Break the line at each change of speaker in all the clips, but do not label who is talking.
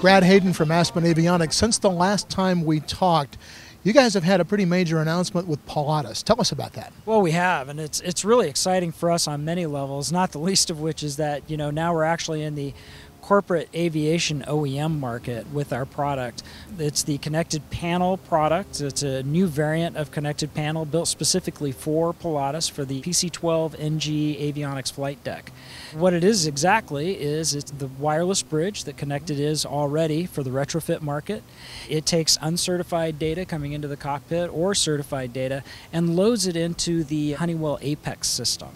Brad Hayden from Aspen Avionics. Since the last time we talked, you guys have had a pretty major announcement with Pilatus. Tell us about that.
Well, we have, and it's it's really exciting for us on many levels. Not the least of which is that you know now we're actually in the corporate aviation OEM market with our product. It's the connected panel product. It's a new variant of connected panel built specifically for Pilatus for the PC-12 NG avionics flight deck. What it is exactly is it's the wireless bridge that connected is already for the retrofit market. It takes uncertified data coming into the cockpit or certified data and loads it into the Honeywell Apex system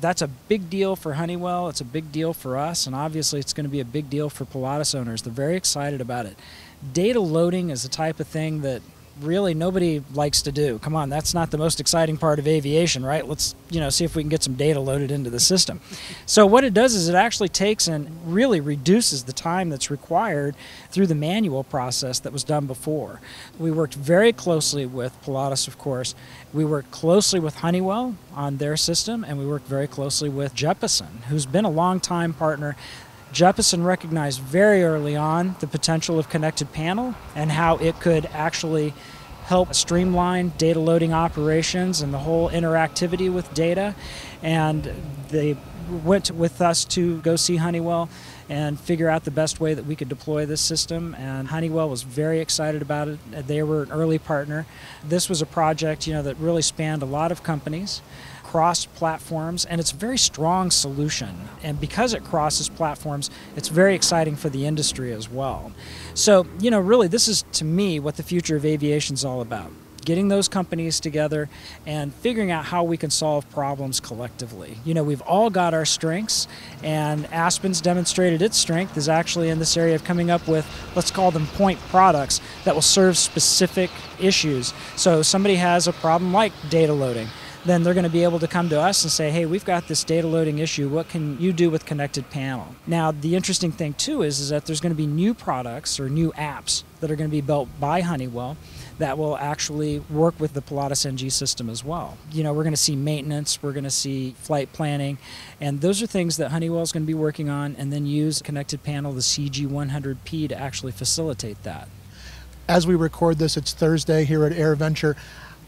that's a big deal for Honeywell. It's a big deal for us, and obviously, it's going to be a big deal for Pilatus owners. They're very excited about it. Data loading is the type of thing that really nobody likes to do. Come on, that's not the most exciting part of aviation, right? Let's, you know, see if we can get some data loaded into the system. So what it does is it actually takes and really reduces the time that's required through the manual process that was done before. We worked very closely with Pilatus, of course. We worked closely with Honeywell on their system, and we worked very closely with Jeppesen, who's been a long-time partner Jeppesen recognized very early on the potential of connected panel and how it could actually help streamline data loading operations and the whole interactivity with data. And they went with us to go see Honeywell and figure out the best way that we could deploy this system. And Honeywell was very excited about it. They were an early partner. This was a project, you know, that really spanned a lot of companies cross platforms and it's a very strong solution. And because it crosses platforms, it's very exciting for the industry as well. So, you know, really, this is to me what the future of aviation is all about getting those companies together and figuring out how we can solve problems collectively. You know, we've all got our strengths, and Aspen's demonstrated its strength is actually in this area of coming up with, let's call them point products that will serve specific issues. So somebody has a problem like data loading then they're going to be able to come to us and say, hey, we've got this data loading issue. What can you do with Connected Panel? Now, the interesting thing too is, is that there's going to be new products or new apps that are going to be built by Honeywell that will actually work with the Pilatus NG system as well. You know, we're going to see maintenance, we're going to see flight planning, and those are things that Honeywell is going to be working on and then use Connected Panel, the CG100P, to actually facilitate that.
As we record this, it's Thursday here at AirVenture.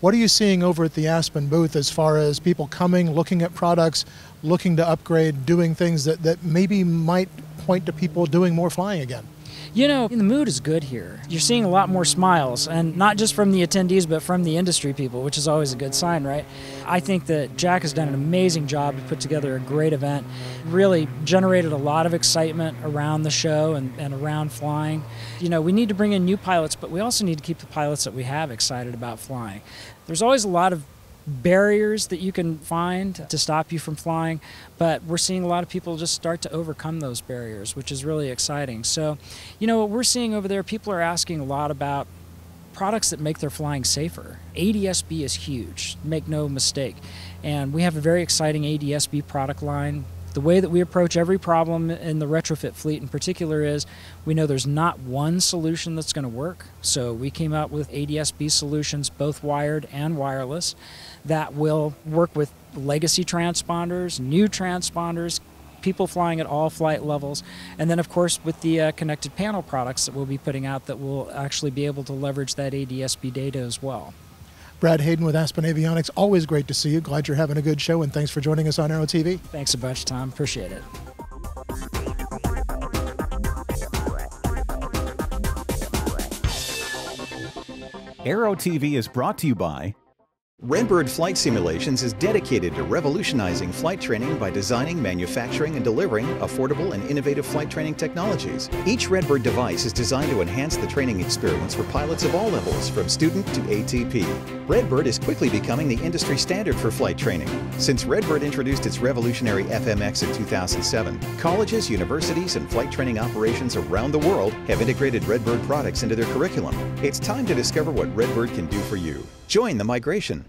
What are you seeing over at the Aspen booth as far as people coming, looking at products, looking to upgrade, doing things that, that maybe might point to people doing more flying again?
You know, the mood is good here. You're seeing a lot more smiles, and not just from the attendees, but from the industry people, which is always a good sign, right? I think that Jack has done an amazing job to put together a great event. Really generated a lot of excitement around the show and, and around flying. You know, we need to bring in new pilots, but we also need to keep the pilots that we have excited about flying. There's always a lot of barriers that you can find to stop you from flying, but we're seeing a lot of people just start to overcome those barriers, which is really exciting. So, you know, what we're seeing over there, people are asking a lot about products that make their flying safer. ADSB is huge, make no mistake. And we have a very exciting ADSB product line the way that we approach every problem in the retrofit fleet in particular is we know there's not one solution that's going to work. So we came out with ADSB solutions, both wired and wireless, that will work with legacy transponders, new transponders, people flying at all flight levels, and then of course with the uh, connected panel products that we'll be putting out that will actually be able to leverage that ADSB data as well.
Brad Hayden with Aspen Avionics. Always great to see you. Glad you're having a good show, and thanks for joining us on Aero TV.
Thanks a bunch, Tom. Appreciate it.
Aero TV is brought to you by Redbird Flight Simulations is dedicated to revolutionizing flight training by designing, manufacturing, and delivering affordable and innovative flight training technologies. Each Redbird device is designed to enhance the training experience for pilots of all levels, from student to ATP. Redbird is quickly becoming the industry standard for flight training. Since Redbird introduced its revolutionary FMX in 2007, colleges, universities, and flight training operations around the world have integrated Redbird products into their curriculum. It's time to discover what Redbird can do for you. Join the migration.